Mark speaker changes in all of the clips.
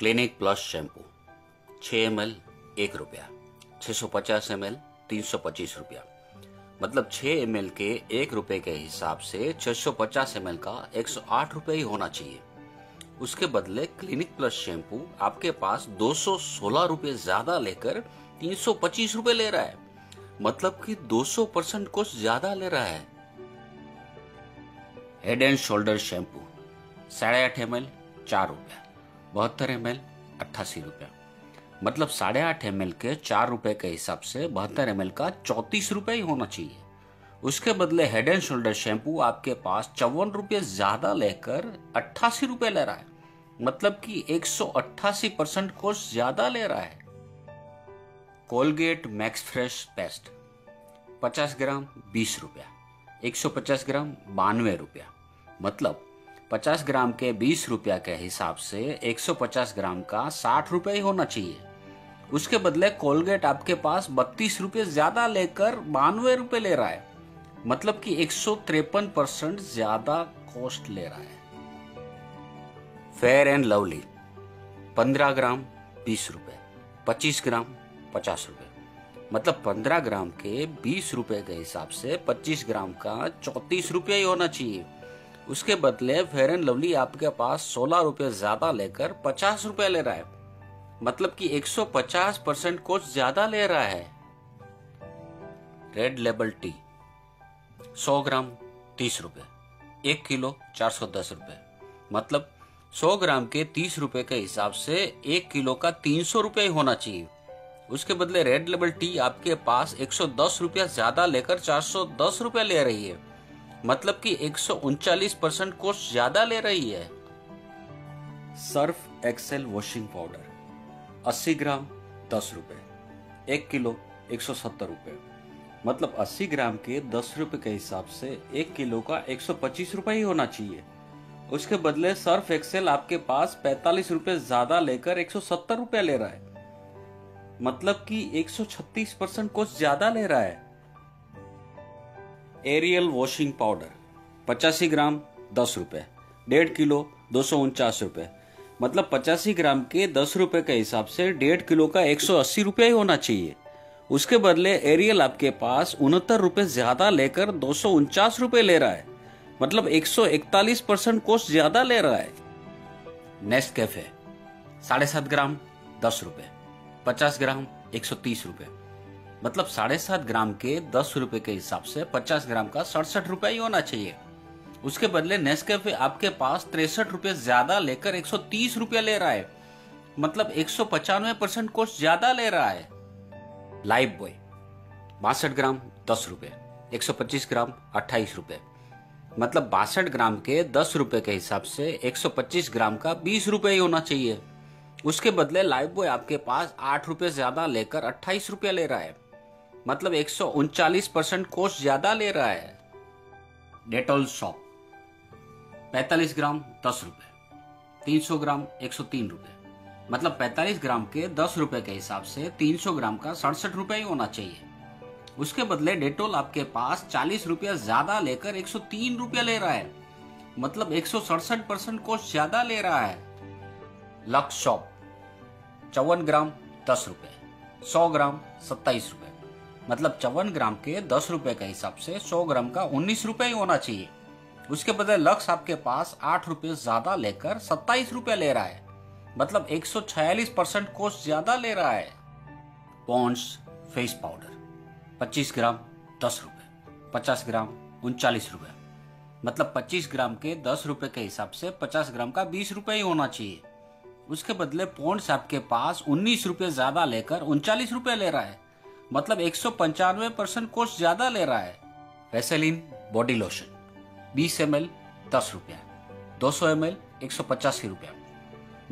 Speaker 1: Clinic plus shampoo छः M L एक रुपया छः सौ पचास एम एल तीन सौ पच्चीस रुपया। मतलब छः एम एल के एक रुपए के हिसाब से छः सौ पचास एम एल का एक सौ आठ रुपये ही होना चाहिए। उसके बदले क्लिनिक प्लस शैम्पू आपके पास दो सौ सोलह रुपये ज़्यादा लेकर तीन सौ पच्चीस रुपये ले रहा है। मतलब कि 200 परसेंट कुछ ज़्यादा ले रहा है। हेड एंड शोल्डर शैम्पू साढ़े आठ एम एल चार रुपया। बहत्तर एम एल अट्ठासी रुपया। मतलब साढ़े आठ एम के चार रुपए के हिसाब से बहत्तर एम का चौतीस रुपए ही होना चाहिए। उसके बदले हेड एंड शोल्डर शैम्पू आपके पास चौवन रुपये ज़्यादा लेकर अट्ठासी रुपए ले रहा है। मतलब कि एक सौ अट्ठासी परसेंट कोर्स ज़्यादा ले रहा है। कोलगेट मैक्स फ्रेश पेस्ट, पचास ग्राम बीस रुपया, एक सौ पचास ग्राम बानवे रुपया। मतलब पचास ग्राम के बीस रुपया के हिसाब से एक सौ पचास ग्राम का साठ रुपये ही होना चाहिए। उसके बदले कोलगेट आपके पास बत्तीस रुपये ज़्यादा लेकर बानवे रुपये ले रहा है। मतलब कि एक सौ तिरपन परसेंट ज़्यादा कॉस्ट ले रहा है। फेयर एंड लवली पंद्रह ग्राम, बीस रुपए पच्चीस ग्राम, पचास रुपए मतलब पंद्रह ग्राम के बीस रुपए के हिसाब से पच्चीस ग्राम का चौतीस रुपये ही होना चाहिए। उसके बदले फेयर एंड लवली आपके पास सोलह रुपये ज़्यादा लेकर पचास रुपए ले रहा है। मतलब कि 150 परसेंट कोच ज़्यादा ले रहा है। रेड लेबल टी 100 ग्राम तीस रुपए, एक किलो चार सौ दस रुपए। मतलब 100 ग्राम के तीस रुपए के हिसाब से एक किलो का तीन सौ रुपये होना चाहिए। उसके बदले रेड लेबल टी आपके पास एक सौ दस रुपया ज़्यादा लेकर चार सौ दस रुपया ले रही है। मतलब कि एक सौ परसेंट कोस्ट ज़्यादा ले रही है। Surf Excel washing powder 80 gram दस रुपए, एक किलो एक सौ सत्तर रुपए। मतलब 80 ग्राम के दस रुपए के हिसाब से एक किलो का एक सौ पच्चीस रुपए ही होना चाहिए। उसके बदले सर्फ एक्सेल आपके पास पैतालीस रुपए ज़्यादा लेकर एक सौ सत्तर रुपया ले रहा है। मतलब कि 136 परसेंट कुछ ज़्यादा ले रहा है। एरियल वॉशिंग पाउडर पचासी ग्राम, दस रुपए। डेढ़ किलो, दो सौ उनचास रुपए। मतलब पचासी ग्राम के दस रुपए के हिसाब से डेढ़ किलो का एक सौ अस्सी रुपया ही होना चाहिए। उसके बदले एरियल आपके पास उनहत्तर रुपए ज़्यादा लेकर दो सौ उनचास रुपए ले रहा है। मतलब एक सौ इकतालीस परसेंट कोस्ट ज़्यादा ले रहा है। नेस्ट कैफ़े साढ़े सात ग्राम, दस रुपए। पचास ग्राम, एक सौ तीस रुपए। मतलब साढ़े सात ग्राम के दस रुपए के हिसाब से पचास ग्राम का सड़सठ रुपया ही होना चाहिए। उसके बदले नेस्कैफे आपके पास तिरसठ रुपये ज़्यादा लेकर एक सौ तीस ले रहा है। मतलब एक सौ पचानवे परसेंट कोस्ट ज़्यादा ले रहा है। लाइफ बॉय, बासठ ग्राम दस रुपए, एक सौ पच्चीस ग्राम अट्ठाईस रुपए। मतलब बासठ ग्राम के दस रुपए के हिसाब से एक सौ पच्चीस ग्राम का बीस रुपए ही होना चाहिए। उसके बदले लाइफ बॉय आपके पास आठ रुपए ज़्यादा लेकर अट्ठाईस रुपया ले रहा है। मतलब एक परसेंट कोस्ट ज़्यादा ले रहा है। डेटॉल शॉप पैतालीस ग्राम दस रुपए, तीन सौ ग्राम एक सौ तीन रुपए। मतलब पैतालीस ग्राम के दस रुपए के हिसाब से तीन सौ ग्राम का सड़सठ रुपए ही होना चाहिए। उसके बदले डेटोल आपके पास चालीस रुपया ज़्यादा लेकर एक सौ तीन रुपया ले रहा है। मतलब एक सौ सड़सठ परसेंट कोस्ट ज़्यादा ले रहा है। लक्स शॉप चौवन ग्राम दस रुपए, सौ ग्राम सत्ताईस रुपए। मतलब चौवन ग्राम के दस रुपए के हिसाब से सौ ग्राम का उन्नीस रुपए ही होना चाहिए। उसके बदले लक्स आपके पास आठ रुपए ज़्यादा लेकर सत्ताईस रुपया ले रहा है। मतलब एक सौ छियालीस परसेंट कोस्ट ज़्यादा ले रहा है। पॉन्ड्स, फेस पाउडर, पच्चीस ग्राम, दस रुपए, पचास ग्राम, उनचालीस रुपए। मतलब पच्चीस ग्राम के दस रुपए के हिसाब से पचास ग्राम का बीस रुपए ही होना चाहिए। उसके बदले पॉन्ड्स आपके पास उन्नीस रुपए ज़्यादा लेकर उनचालीस रुपए ले रहा है। मतलब एक सौ पंचानवे परसेंट कोस्ट ज़्यादा ले रहा है। वेसेलिन बॉडी लोशन बीस एम एल, दस रुपया। दो सौ एम एल, एक सौ पचासी रुपया।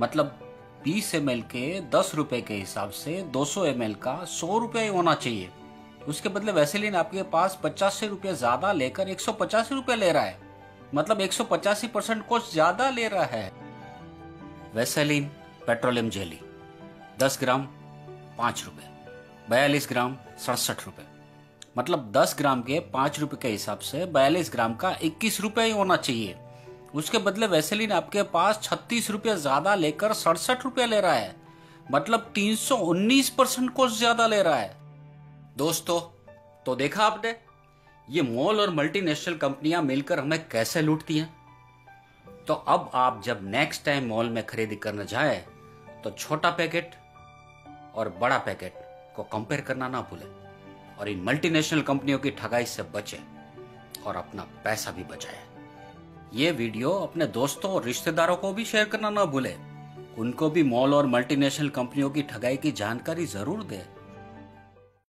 Speaker 1: मतलब बीस एम एल के दस रुपए के हिसाब से दो सौ एम एल का सौ रुपया ही होना चाहिए। उसके बदले वैसेलिन आपके पास पचासी रुपया ज़्यादा लेकर एक सौ पचासी रुपया ले रहा है। मतलब एक सौ पचासी परसेंट कोस्ट ज़्यादा ले रहा है। वैसेलिन पेट्रोलियम जेली दस ग्राम, पाँच रुपए बयालीस ग्राम सड़सठ रुपए। मतलब दस ग्राम के पाँच रुपए के हिसाब से बयालीस ग्राम का इक्कीस रुपए ही होना चाहिए। उसके बदले वैसेलिन आपके पास छत्तीस रुपया ज़्यादा लेकर सड़सठ रुपया ले रहा है। मतलब 319 परसेंट को ज़्यादा ले रहा है। दोस्तों तो देखा आपने, ये मॉल और मल्टीनेशनल कंपनियाँ मिलकर हमें कैसे लूटती हैं? तो अब आप जब नेक्स्ट टाइम मॉल में खरीदी करने जाए तो छोटा पैकेट और बड़ा पैकेट। को कंपेयर करना ना भूले। और इन मल्टीनेशनल कंपनियों की ठगाई से बचे और अपना पैसा भी बचाए। ये वीडियो अपने दोस्तों और रिश्तेदारों को भी शेयर करना ना भूले। उनको भी मॉल और मल्टीनेशनल कंपनियों की ठगाई की जानकारी ज़रूर दें।